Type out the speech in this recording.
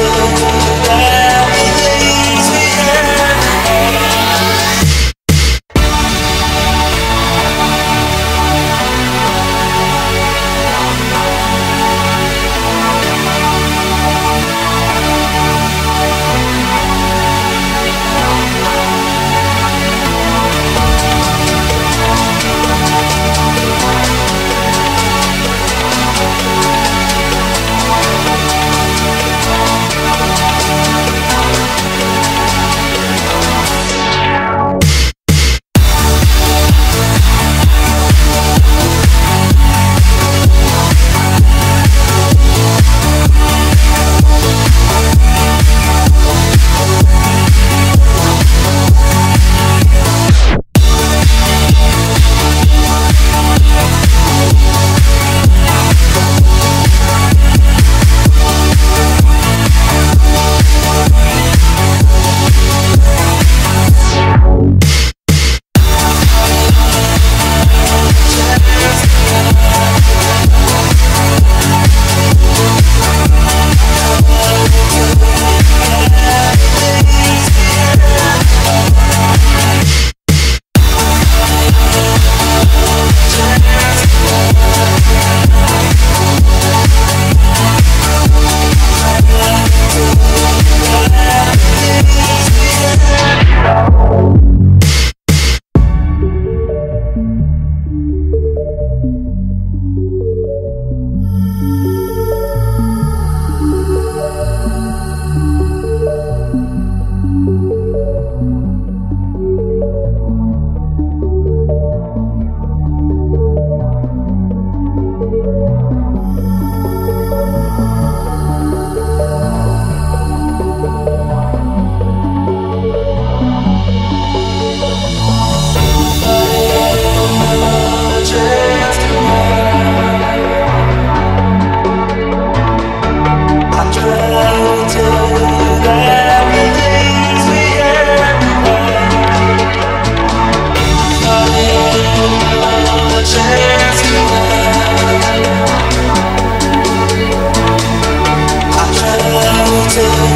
Oh. Oh.